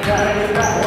Grazie.